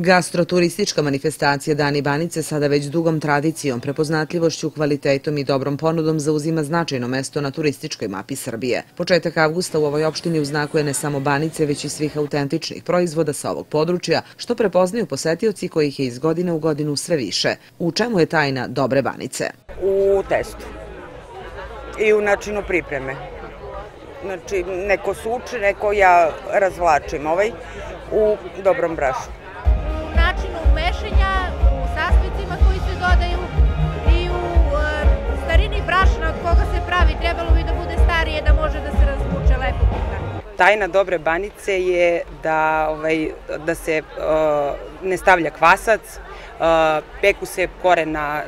Gastroturistička manifestacija Dani Banice sada već dugom tradicijom, prepoznatljivošću, kvalitetom i dobrom ponudom zauzima značajno mesto na turističkoj mapi Srbije. Početak avgusta u ovoj opštini uznakuje ne samo Banice, već i svih autentičnih proizvoda sa ovog područja, što prepoznaju posetioci kojih je iz godine u godinu sve više. U čemu je tajna dobre Banice? U testu i u načinu pripreme. Znači, neko suči, neko ja razvlačim ovaj u dobrom brašu Tajna dobre banice je da, ovaj, da se uh, ne stavlja kvasac, uh, peku se kore na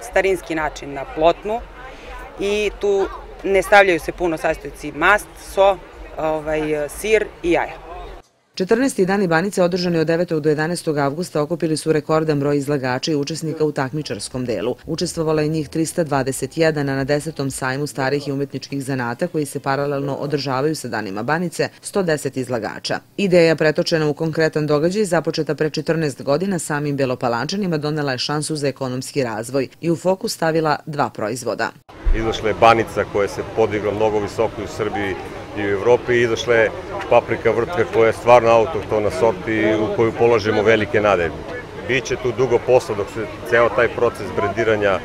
starinski način na plotnu i tu ne stavljaju se puno sastojci mast, so, ovaj, sir i jaja. 14. dani Banice održani od 9. do 11. avgusta okupili su rekordan broj izlagača i učesnika u takmičarskom delu. Učestvovala je njih 321, a na 10. sajmu starih i umetničkih zanata koji se paralelno održavaju sa danima Banice 110 izlagača. Ideja pretočena u konkretan događaj započeta pre 14 godina samim Belopalančanima donela je šansu za ekonomski razvoj i u fokus stavila dva proizvoda. Izašla je Banica koja se podigla mnogo visoko u Srbiji i u Evropi i izašla je paprika vrtka koja je stvarno autohtona sort i u koju polažemo velike nade. Biće tu dugo posla dok se ceo taj proces brendiranja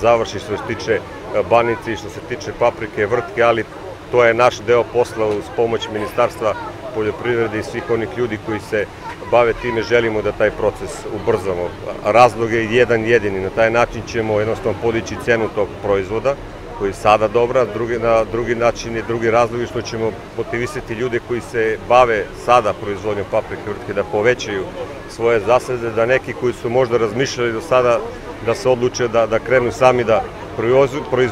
završi što se tiče e, banici i što se tiče paprike vrtke, ali to je naš deo posla uz pomoć Ministarstva poljoprivrede i svih onih ljudi koji se bave time, želimo da taj proces ubrzamo. Razlog je jedan jedini, na taj način ćemo jednostavno podići cenu tog proizvoda, koji je sada dobra, drugi, na drugi način i drugi razlog je što ćemo motivisati ljude koji se bave sada proizvodnjom paprike vrtke da povećaju svoje zasede, da neki koji su možda razmišljali do sada da se odluče da, da krenu sami da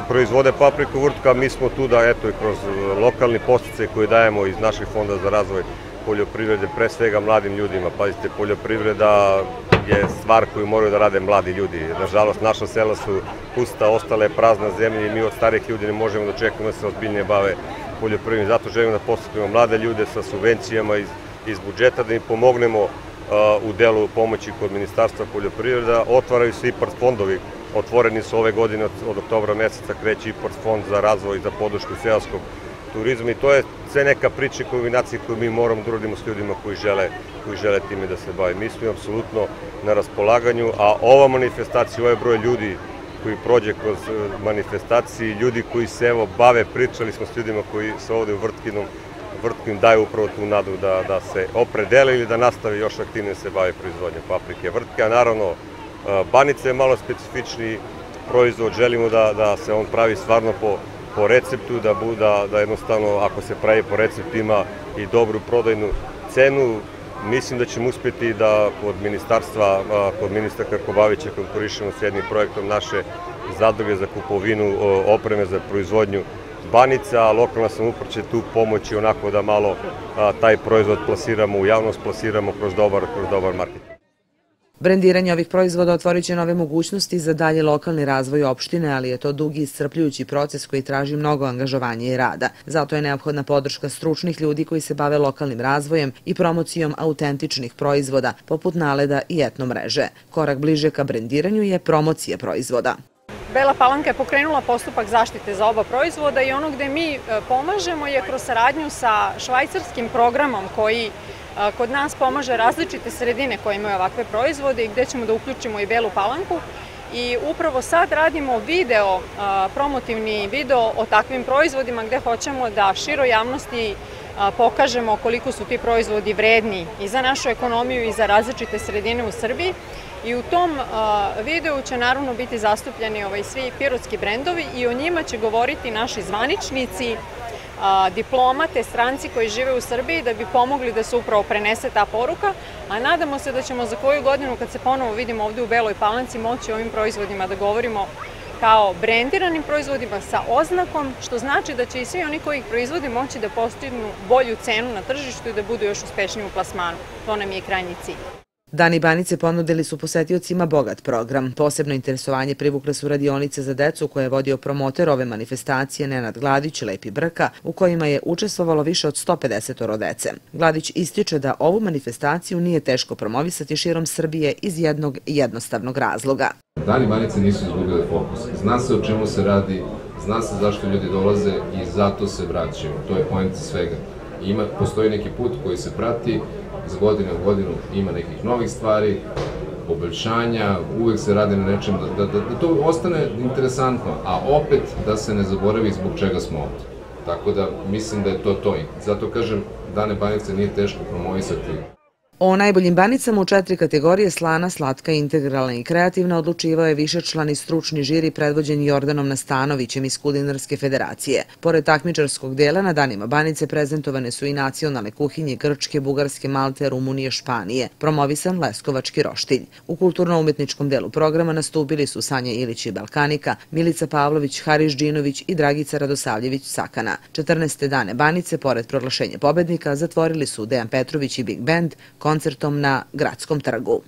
proizvode papriku vrtka, mi smo tu da eto i kroz lokalni postice koje dajemo iz naših fonda za razvoj poljoprivrede, pre svega mladim ljudima. Pazite, poljoprivreda je stvar koju moraju da rade mladi ljudi. Nažalost, naša sela su pusta, ostale prazna zemlja i mi od starih ljudi ne možemo da čekamo da se ozbiljnije bave poljoprivrednim. Zato želimo da postavimo mlade ljude sa subvencijama iz, iz budžeta, da im pomognemo u delu pomoći kod Ministarstva poljoprivreda. Otvaraju se IPART fondovi, otvoreni su ove godine od, od oktobra meseca, kreće IPART fond za razvoj i za podršku seoskog turizma i to je sve neka priča i kombinacija koju mi moramo da uradimo s ljudima koji žele, koji žele time da se bave. Mi smo apsolutno na raspolaganju, a ova manifestacija, ovaj broj ljudi koji prođe kroz e, manifestaciji, ljudi koji se evo bave, pričali smo s ljudima koji se ovde u Vrtkinom Vrtkin daju upravo tu nadu da, da se opredele ili da nastave još aktivnije se bave proizvodnje paprike vrtke, a naravno e, Banica je malo specifični proizvod, želimo da, da se on pravi stvarno po po receptu, da, buda, da jednostavno ako se pravi po receptu ima i dobru prodajnu cenu. Mislim da ćemo uspeti da kod ministarstva, kod ministra Krkobavića konkurišemo s jednim projektom naše zadruge za kupovinu opreme za proizvodnju banica, lokalna samouprava će tu pomoći onako da malo taj proizvod plasiramo u javnost, plasiramo kroz dobar, kroz dobar marketing. Brendiranje ovih proizvoda otvorit će nove mogućnosti za dalje lokalni razvoj opštine, ali je to dugi i strpljujući proces koji traži mnogo angažovanja i rada. Zato je neophodna podrška stručnih ljudi koji se bave lokalnim razvojem i promocijom autentičnih proizvoda, poput naleda i etno mreže. Korak bliže ka brendiranju je promocija proizvoda. Bela Palanka je pokrenula postupak zaštite za oba proizvoda i ono gde mi e, pomažemo je kroz saradnju sa švajcarskim programom koji Kod nas pomaže različite sredine koje imaju ovakve proizvode i gde ćemo da uključimo i Belu Palanku. I upravo sad radimo video, promotivni video o takvim proizvodima gde hoćemo da širo javnosti pokažemo koliko su ti proizvodi vredni i za našu ekonomiju i za različite sredine u Srbiji. I u tom videu će naravno biti zastupljeni ovaj, svi pirotski brendovi i o njima će govoriti naši zvaničnici, diplomate, stranci koji žive u Srbiji da bi pomogli da se upravo prenese ta poruka, a nadamo se da ćemo za koju godinu kad se ponovo vidimo ovde u Beloj Palanci moći ovim proizvodima da govorimo kao brendiranim proizvodima sa oznakom, što znači da će i svi oni koji ih proizvodi moći da postignu bolju cenu na tržištu i da budu još uspešniji u plasmanu. To nam je krajnji cilj. Dani Banice ponudili su posetiocima bogat program. Posebno interesovanje privukle su radionice za decu koje je vodio promoter ove manifestacije Nenad Gladić Lepi Brka, u kojima je učestvovalo više od 150 dece. Gladić ističe da ovu manifestaciju nije teško promovisati širom Srbije iz jednog jednostavnog razloga. Dani Banice nisu izgubili fokus. Zna se o čemu se radi, zna se zašto ljudi dolaze i zato se vraćaju. To je pojent svega. Ima, postoji neki put koji se prati, iz godine u godinu ima nekih novih stvari, poboljšanja, uvek se radi na nečem da, da, da, to ostane interesantno, a opet da se ne zaboravi zbog čega smo ovde. Tako da mislim da je to to. Zato kažem, Dane Banice nije teško promovisati O najboljim banicama u četiri kategorije slana, slatka, integralna i kreativna odlučivao je višečlani stručni žiri predvođen Jordanom Nastanovićem iz Kulinarske federacije. Pored takmičarskog dela na danima banice prezentovane su i nacionalne kuhinje Grčke, Bugarske, Malte, Rumunije, Španije, promovisan Leskovački roštilj. U kulturno-umetničkom delu programa nastupili su Sanja Ilić i Balkanika, Milica Pavlović, Hariš Džinović i Dragica Radosavljević Sakana. 14. dane banice, pored proglašenja pobednika, zatvorili su Dejan Petrović i Big Band, koncertom na Gradskom trgu.